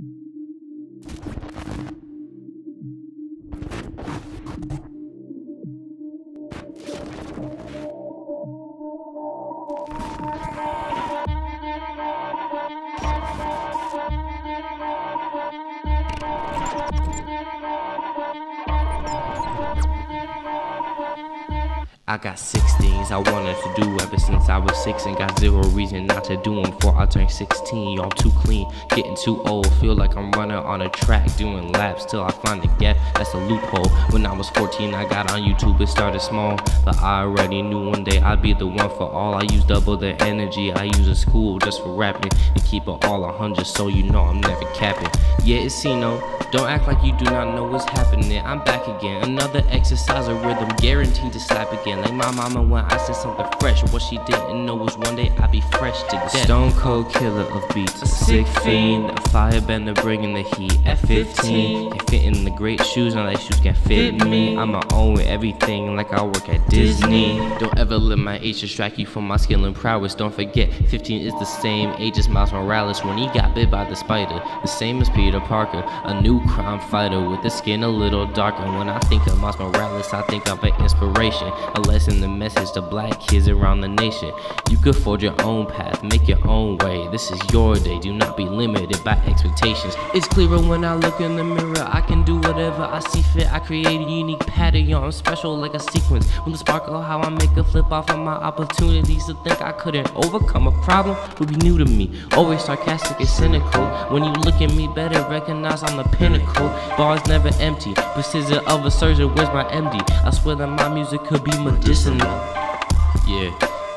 thank you I got six things I wanted to do ever since I was six and got zero reason not to do them before I turn 16. I'm too clean, getting too old. Feel like I'm running on a track, doing laps till I find a gap. That's a loophole. When I was 14, I got on YouTube. It started small, but I already knew one day I'd be the one for all. I use double the energy I use at school just for rapping and keep it all a hundred, so you know I'm never capping. Yeah, it's C-Note. Don't act like you do not know what's happening. I'm back again. Another exercise of rhythm, guaranteed to slap again. Like my mama when I said something fresh. What she didn't know was one day I'd be fresh to death. Stone cold killer of beats, a sick fiend, a firebender bringing the heat. At 15, can fit in the great shoes, now that shoes can fit me. I'ma own everything like I work at Disney. Don't ever let my age distract you from my skill and prowess. Don't forget, 15 is the same age as Miles Morales when he got bit by the spider. The same as Peter Parker, a new crime fighter with the skin a little darker. When I think of Miles Morales, I think of an inspiration, a lesson, the message to black kids around the nation. You could forge your own path, make your own way. This is your day, do not be limited by expectations. It's clearer when I look in the mirror, I can do whatever I see fit. I create a unique pattern, yo, I'm special like a sequence. With the sparkle, how I make a flip off of my opportunities to think I couldn't overcome a problem would be new to me. Always sarcastic and cynical. When you look at me, better recognize I'm the pinnacle. Bars never empty, precision of a surgeon. Where's my MD? I swear that my music could be medicinal. Yeah,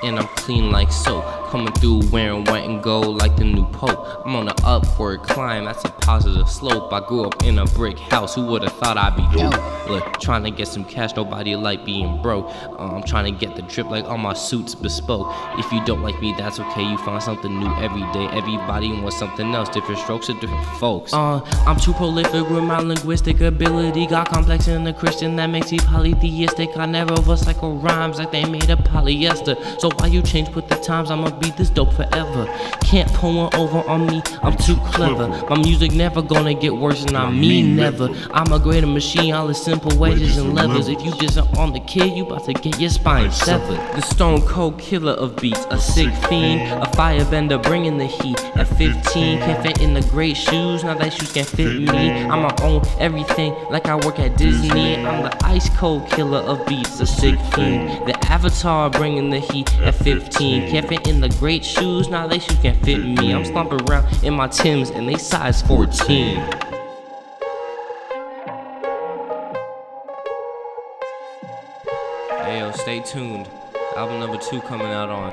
and I'm clean like soap. Coming through wearing white and gold like the new pope. I'm on an upward climb, that's a positive slope. I grew up in a brick house, who would've thought I'd be dope? Look, trying to get some cash, nobody like being broke. Uh, I'm trying to get the drip like all my suits bespoke. If you don't like me, that's okay, you find something new every day. Everybody wants something else, different strokes for different folks. Uh, I'm too prolific with my linguistic ability. Got complex in the Christian that makes me polytheistic. I never recycle rhymes like they made of polyester. So why you change with the times? I'ma be this dope forever. Can't pull one over on me, I'm too clever. My music never gonna get worse than I mean never. I'm a greater machine, all the simple wedges and levers. If you just on the kid, you about to get your spine severed. The stone cold killer of beats, a sick fiend, a firebender bringing the heat. At 15, can't fit in the great shoes, now that shoes can't fit me. I'ma own everything like I work at Disney. I'm the ice cold killer of beats, a sick fiend. The avatar bringing the heat at 15, can't fit in the great shoes, now they shoes can fit me. I'm stomping around in my Tims and they size 14. Hey yo, stay tuned. Album number two coming out on